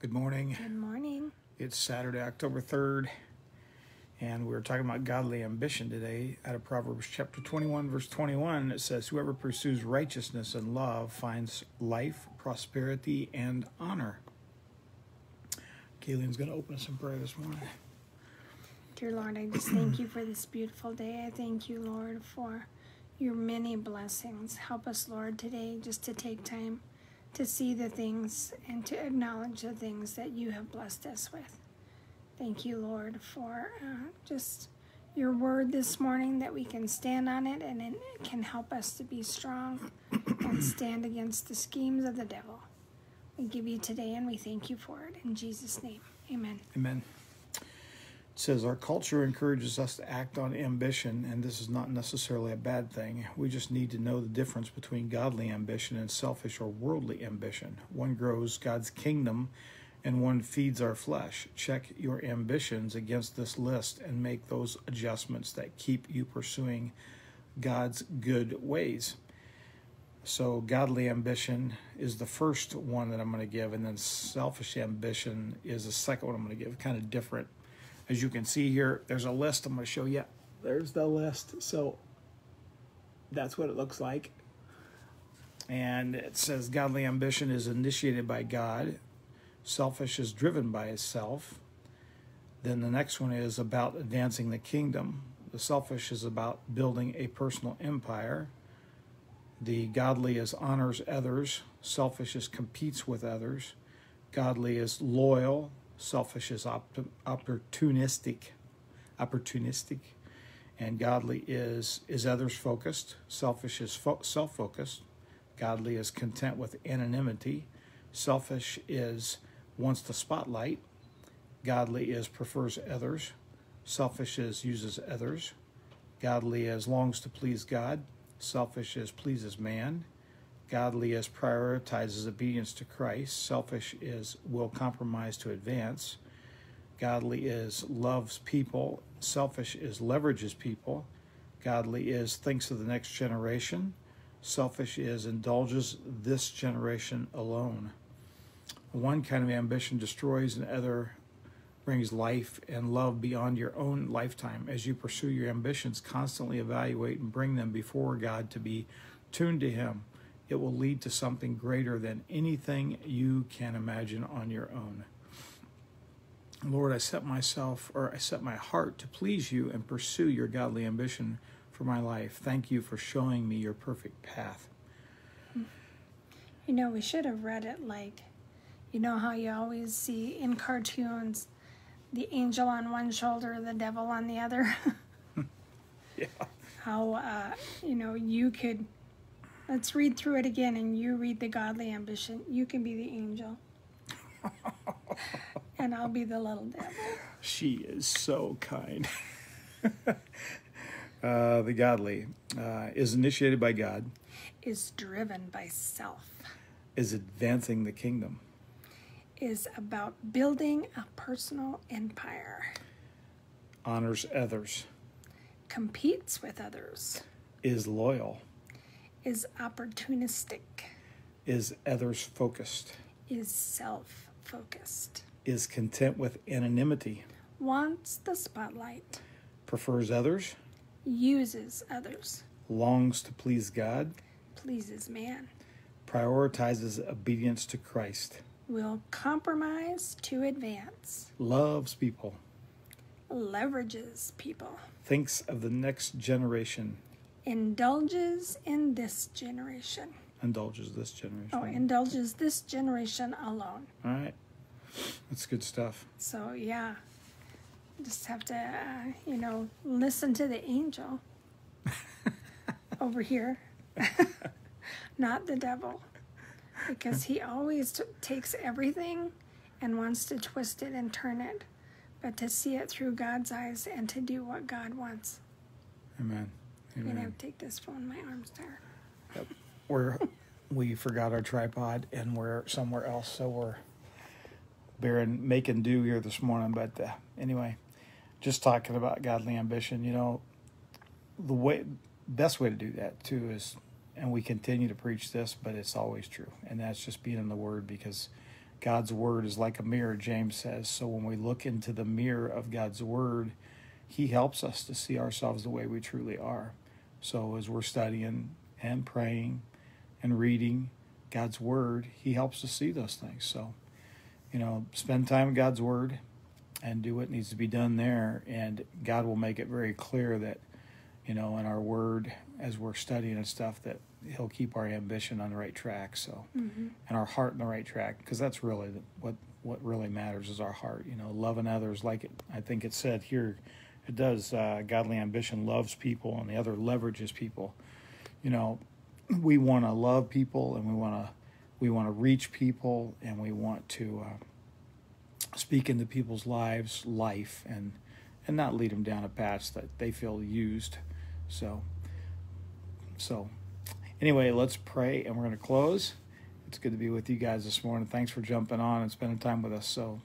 Good morning. Good morning. It's Saturday, October 3rd, and we're talking about godly ambition today out of Proverbs chapter 21, verse 21. It says, Whoever pursues righteousness and love finds life, prosperity, and honor. Kaylene's going to open us in prayer this morning. Dear Lord, I just thank you for this beautiful day. I thank you, Lord, for your many blessings. Help us, Lord, today just to take time to see the things and to acknowledge the things that you have blessed us with. Thank you, Lord, for uh, just your word this morning that we can stand on it and it can help us to be strong and stand against the schemes of the devil. We give you today and we thank you for it. In Jesus' name, amen. Amen. Says our culture encourages us to act on ambition, and this is not necessarily a bad thing. We just need to know the difference between godly ambition and selfish or worldly ambition. One grows God's kingdom, and one feeds our flesh. Check your ambitions against this list and make those adjustments that keep you pursuing God's good ways. So, godly ambition is the first one that I'm going to give, and then selfish ambition is the second one I'm going to give. Kind of different as you can see here, there's a list I'm going to show you. There's the list. So that's what it looks like. And it says godly ambition is initiated by God, selfish is driven by itself. Then the next one is about advancing the kingdom. The selfish is about building a personal empire. The godly is honors others. Selfish is competes with others. Godly is loyal selfish is op- opportunistic opportunistic and godly is is others focused. Selfish is fo- self-focused. Godly is content with anonymity. Selfish is wants the spotlight. Godly is prefers others. Selfish is uses others. Godly is longs to please god. Selfish is pleases man Godly is prioritizes obedience to Christ. Selfish is will compromise to advance. Godly is loves people. Selfish is leverages people. Godly is thinks of the next generation. Selfish is indulges this generation alone. One kind of ambition destroys, and other brings life and love beyond your own lifetime. As you pursue your ambitions, constantly evaluate and bring them before God to be tuned to Him it will lead to something greater than anything you can imagine on your own. Lord, I set myself or I set my heart to please you and pursue your godly ambition for my life. Thank you for showing me your perfect path. You know, we should have read it like, you know, how you always see in cartoons the angel on one shoulder, the devil on the other. yeah. How, uh, you know, you could Let's read through it again and you read the godly ambition. You can be the angel. and I'll be the little devil. She is so kind. uh, the godly uh, is initiated by God, is driven by self, is advancing the kingdom, is about building a personal empire, honors others, competes with others, is loyal is opportunistic, is others focused, is self focused, is content with anonymity, wants the spotlight, prefers others, uses others, longs to please God, pleases man, prioritizes obedience to Christ, will compromise to advance, loves people, leverages people, thinks of the next generation, indulges in this generation. Indulges this generation. Oh, indulges this generation alone. All right. That's good stuff. So, yeah. Just have to, uh, you know, listen to the angel over here, not the devil. Because he always t- takes everything and wants to twist it and turn it, but to see it through God's eyes and to do what God wants. Amen. Gonna have to take this phone. My arm's tired. Yep. We're we forgot our tripod and we're somewhere else, so we're bearing making do here this morning. But uh, anyway, just talking about godly ambition. You know, the way best way to do that too is, and we continue to preach this, but it's always true, and that's just being in the Word because God's word is like a mirror, James says. So when we look into the mirror of God's word, He helps us to see ourselves the way we truly are. So as we're studying and praying and reading God's word, He helps us see those things. So, you know, spend time in God's word and do what needs to be done there, and God will make it very clear that, you know, in our word as we're studying and stuff that he'll keep our ambition on the right track so mm-hmm. and our heart in the right track because that's really what what really matters is our heart you know loving others like it i think it said here it does uh, godly ambition loves people and the other leverages people you know we want to love people and we want to we want to reach people and we want to uh, speak into people's lives life and and not lead them down a path that they feel used so so Anyway, let's pray and we're going to close. It's good to be with you guys this morning. Thanks for jumping on and spending time with us. So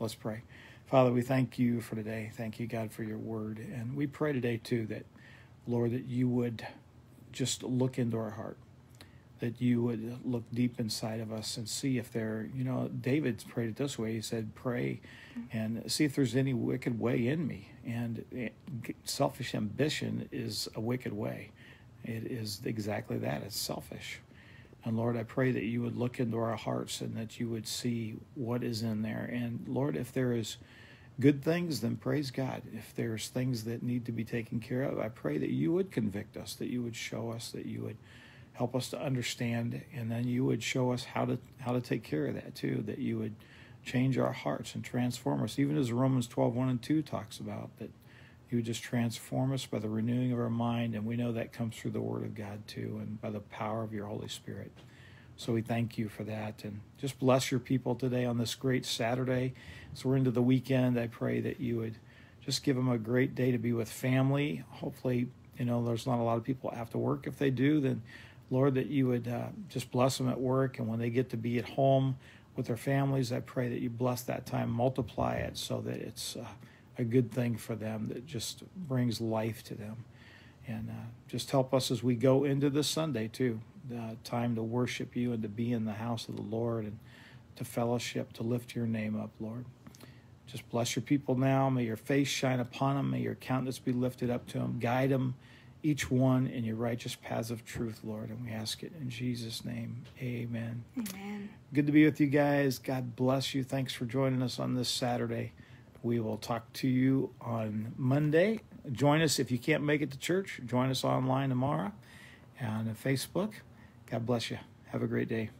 let's pray. Father, we thank you for today. Thank you, God, for your word. And we pray today, too, that, Lord, that you would just look into our heart, that you would look deep inside of us and see if there, you know, David prayed it this way. He said, Pray and see if there's any wicked way in me. And selfish ambition is a wicked way. It is exactly that. It's selfish. And Lord, I pray that you would look into our hearts and that you would see what is in there. And Lord, if there is good things, then praise God. If there's things that need to be taken care of, I pray that you would convict us, that you would show us, that you would help us to understand, and then you would show us how to how to take care of that too. That you would change our hearts and transform us, even as Romans 12, 1 and 2 talks about that you would just transform us by the renewing of our mind, and we know that comes through the Word of God too, and by the power of your Holy Spirit. So we thank you for that, and just bless your people today on this great Saturday. So we're into the weekend. I pray that you would just give them a great day to be with family. Hopefully, you know, there's not a lot of people after work. If they do, then Lord, that you would uh, just bless them at work, and when they get to be at home with their families, I pray that you bless that time, multiply it so that it's. Uh, a good thing for them that just brings life to them. And uh, just help us as we go into this Sunday, too. Uh, time to worship you and to be in the house of the Lord and to fellowship, to lift your name up, Lord. Just bless your people now. May your face shine upon them. May your countenance be lifted up to them. Guide them, each one, in your righteous paths of truth, Lord. And we ask it in Jesus' name. Amen. Amen. Good to be with you guys. God bless you. Thanks for joining us on this Saturday. We will talk to you on Monday. Join us if you can't make it to church. Join us online tomorrow and on Facebook. God bless you. Have a great day.